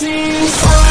waiting